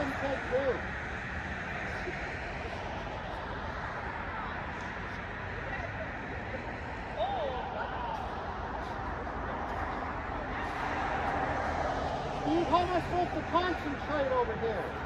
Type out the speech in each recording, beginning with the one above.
one take how supposed to concentrate over here?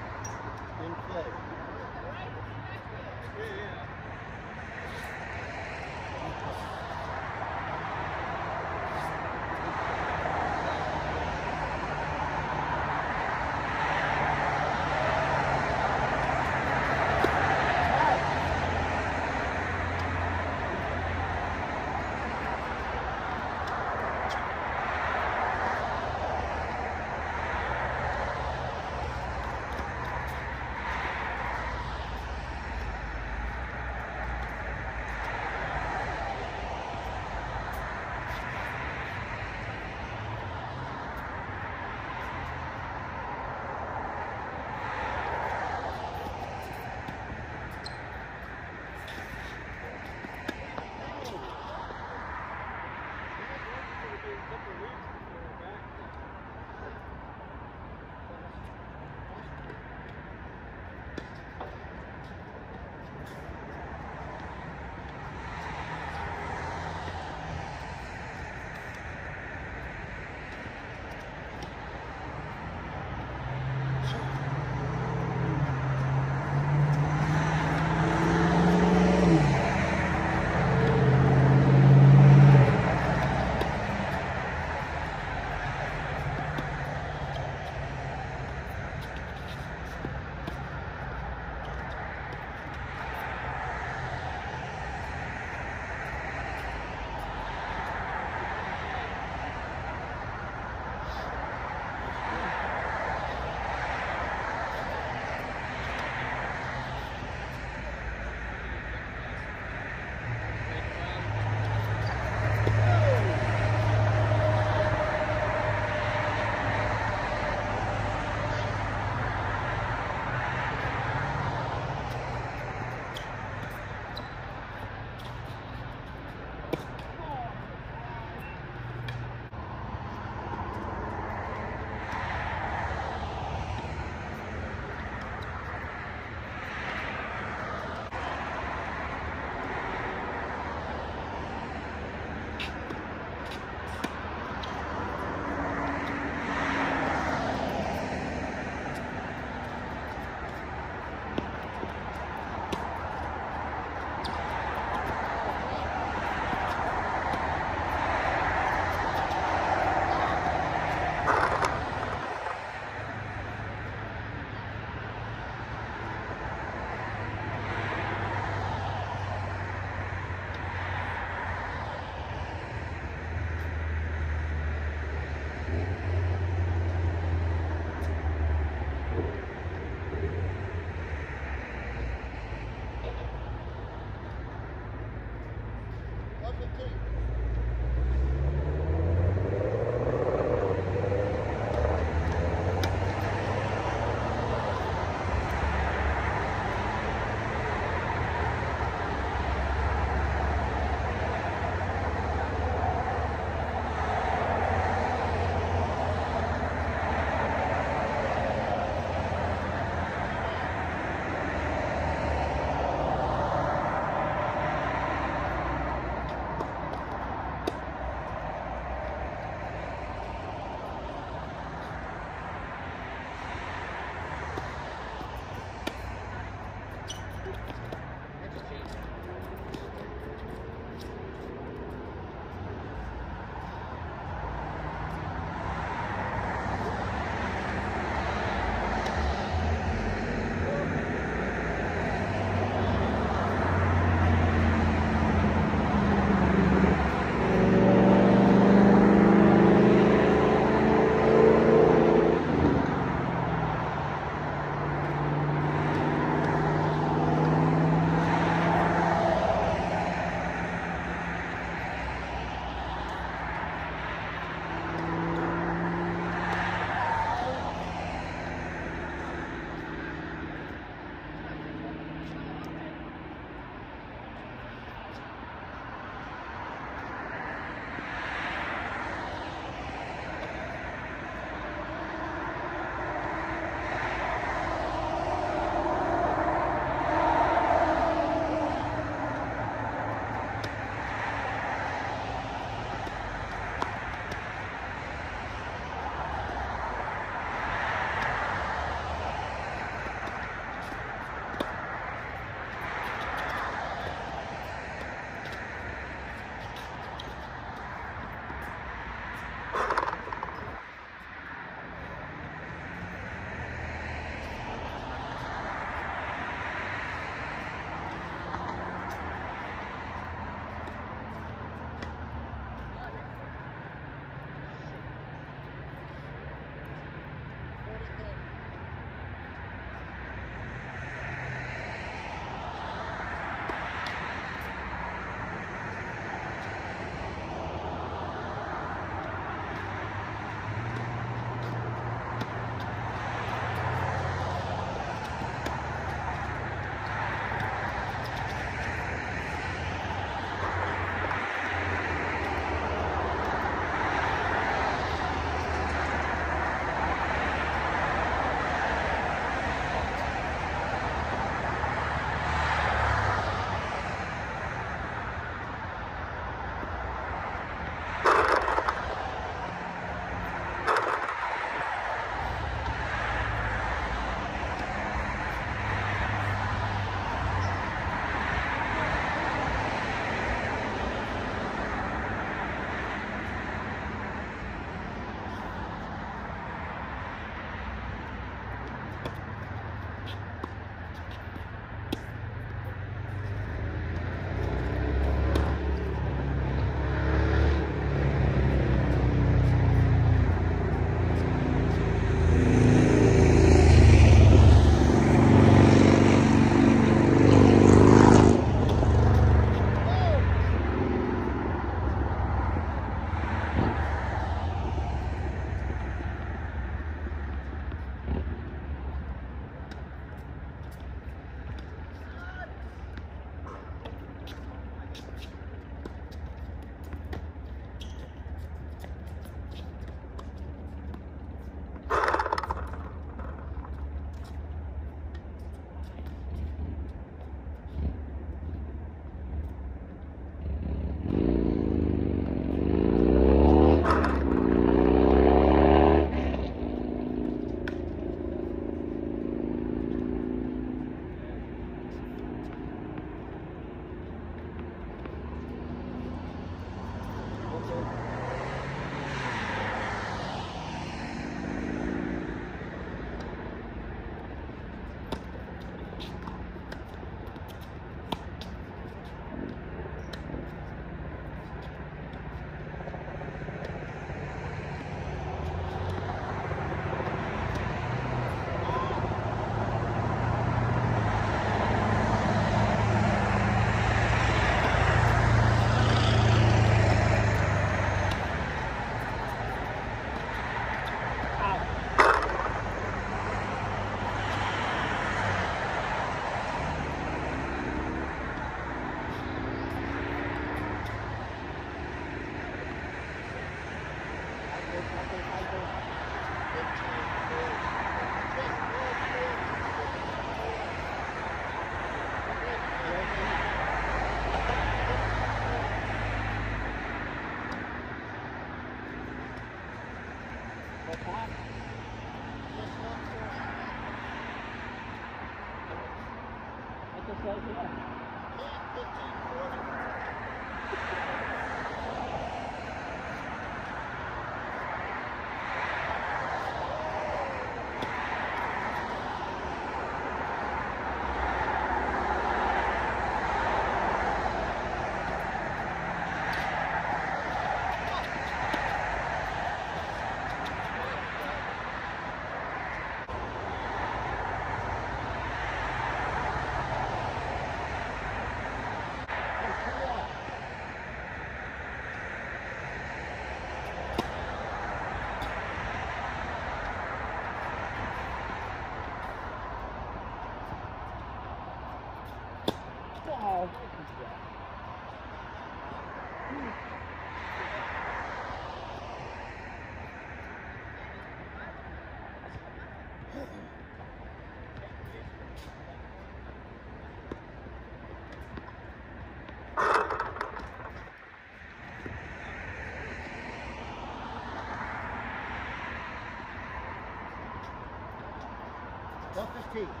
Two.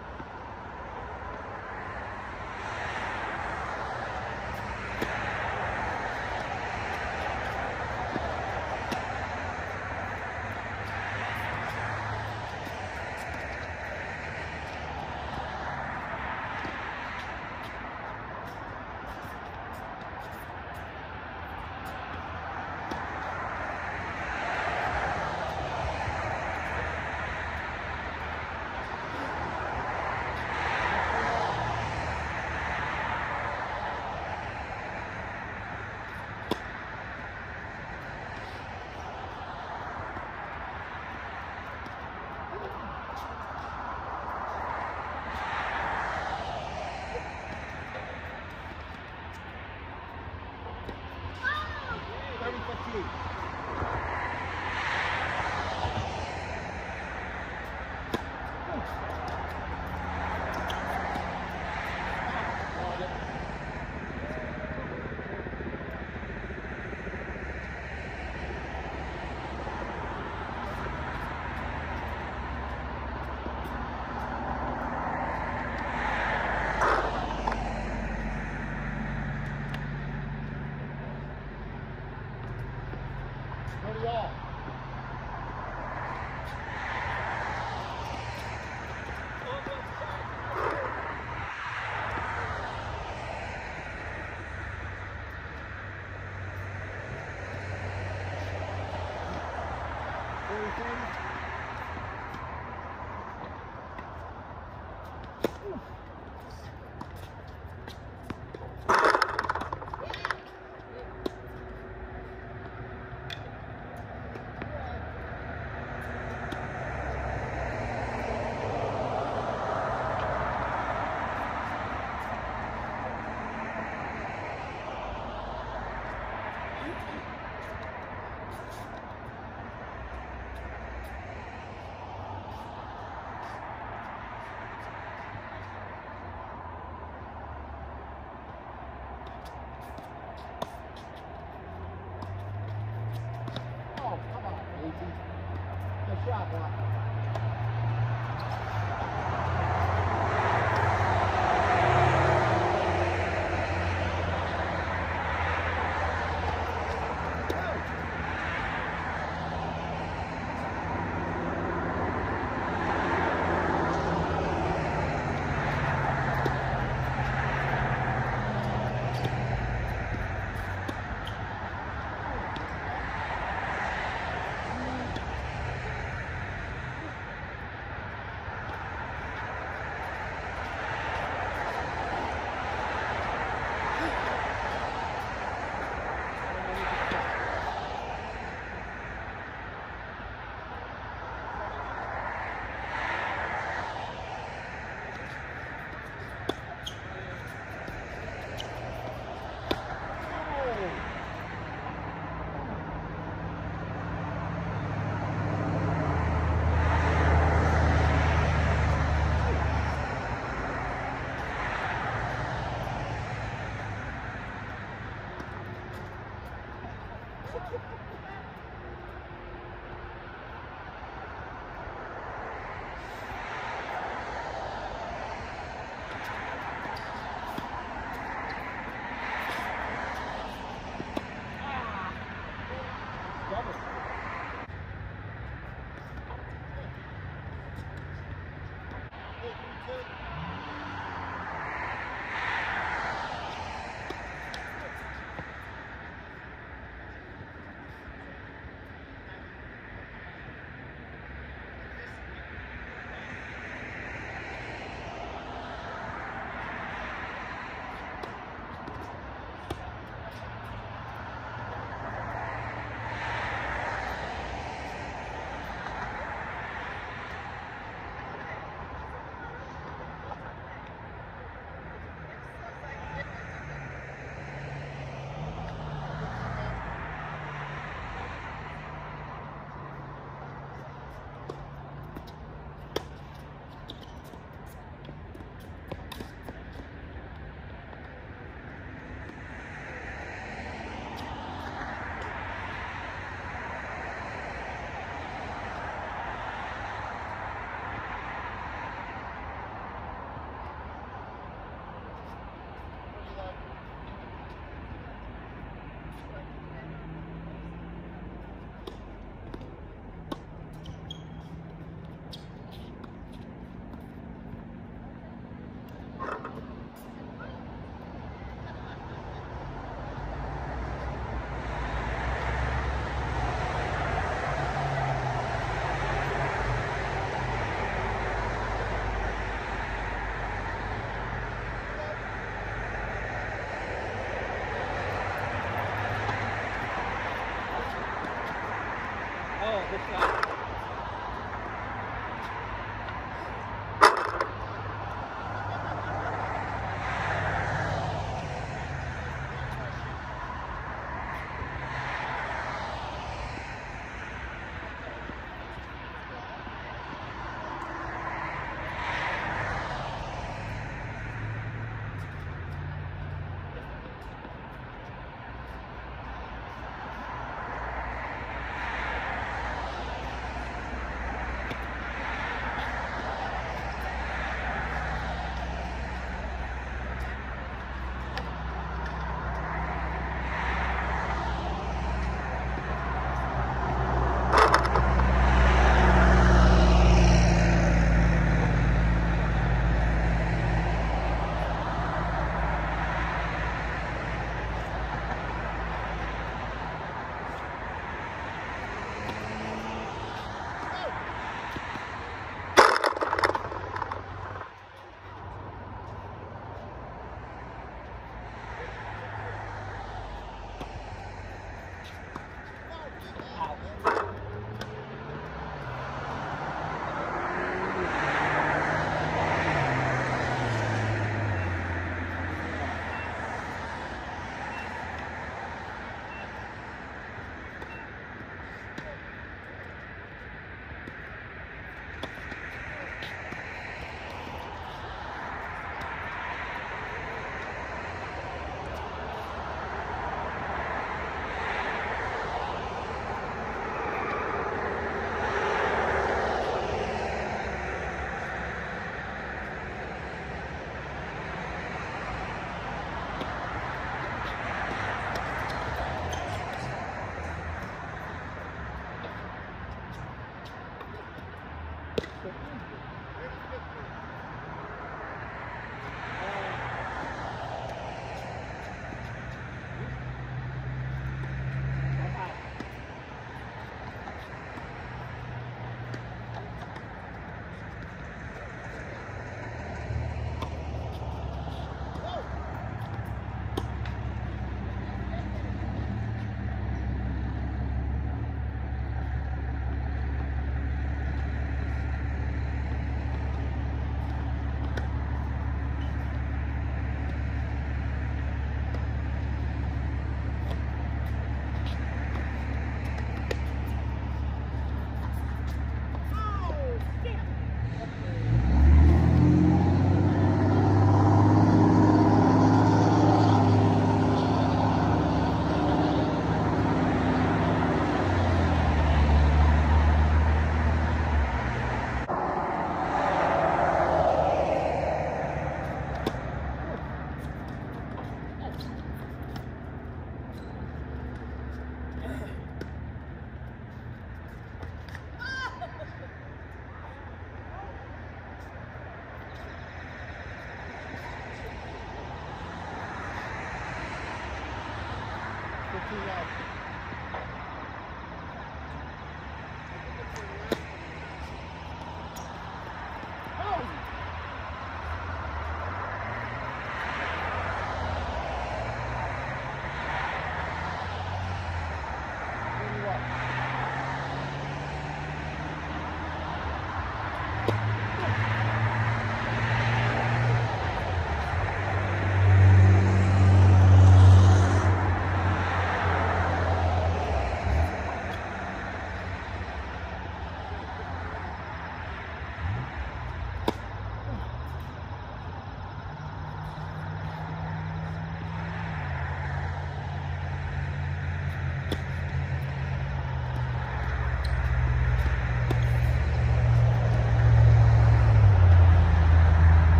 Thirty all. Forty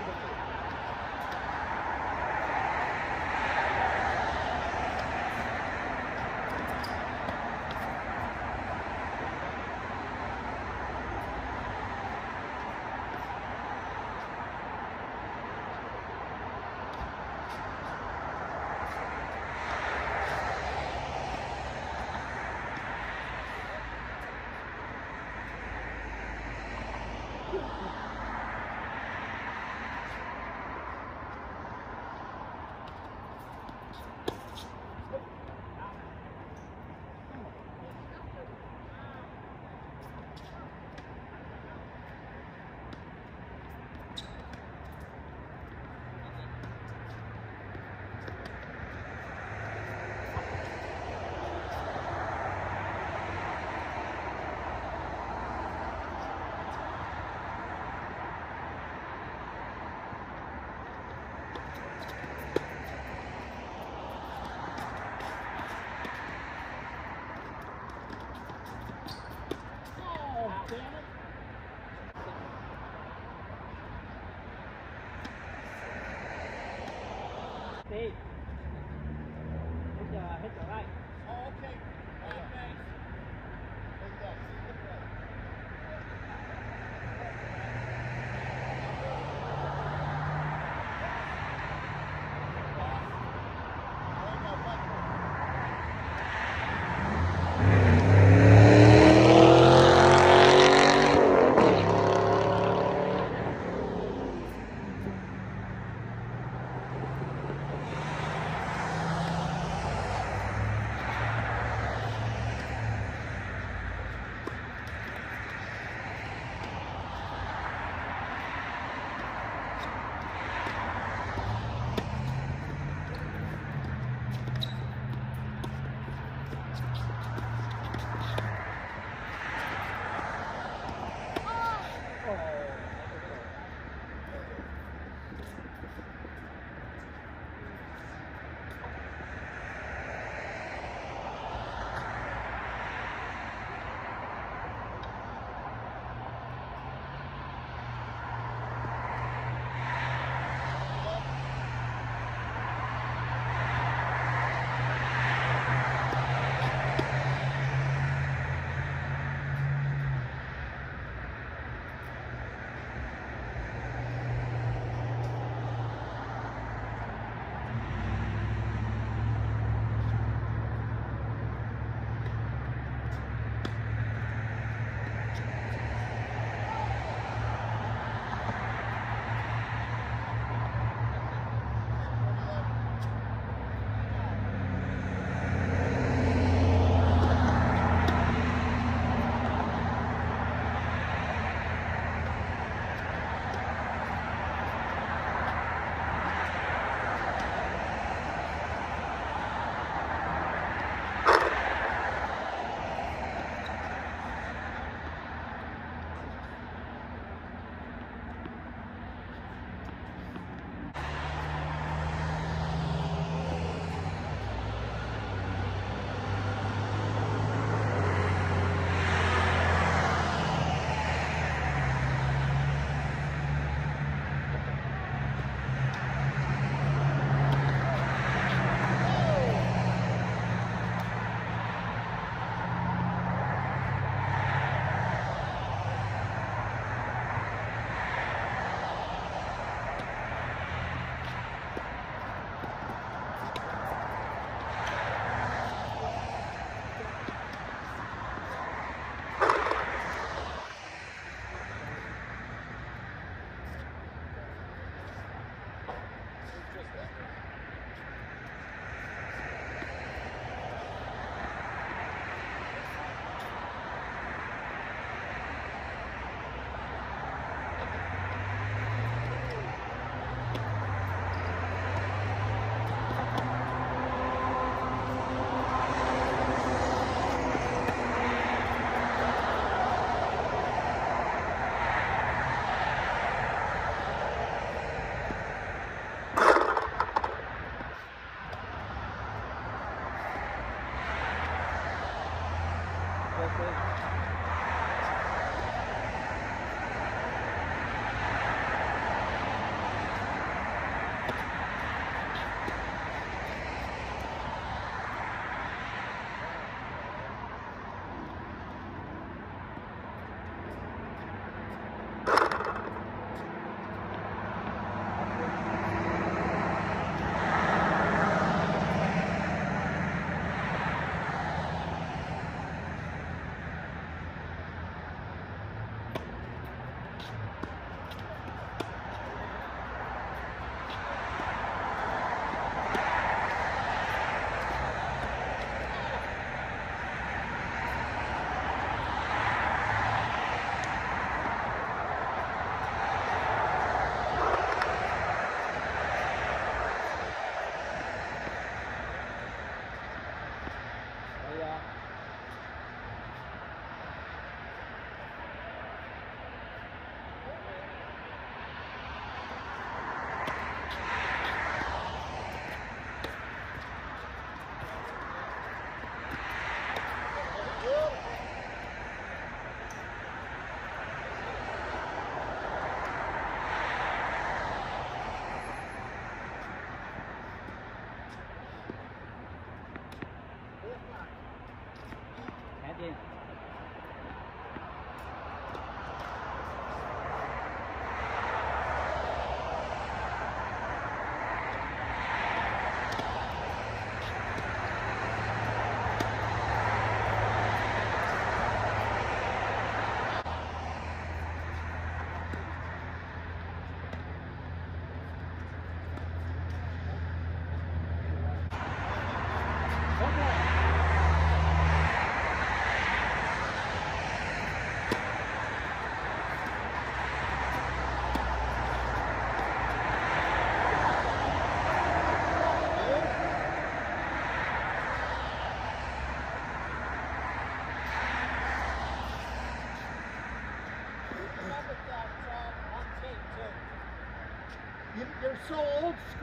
Unfortunately.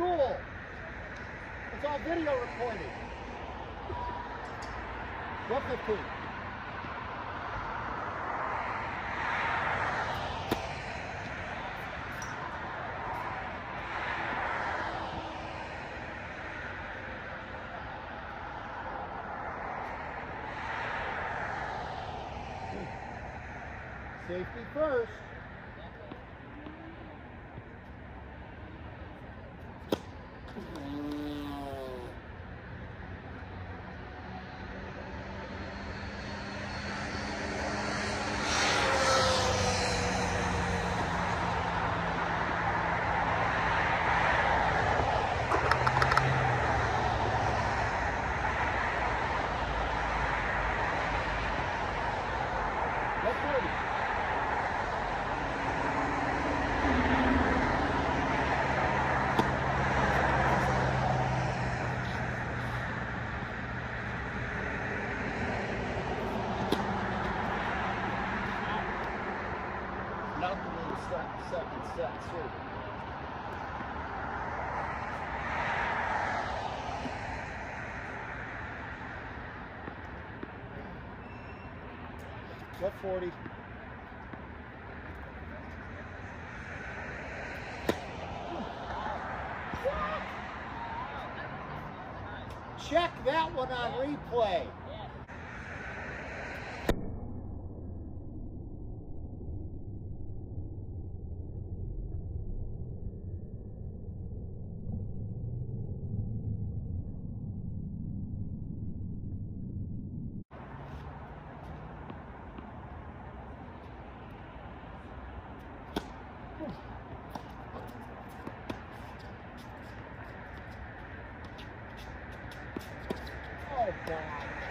school. It's all video recorded. What 15? Safety first. left 40. Check that one on replay. bad.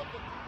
Up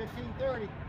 1530.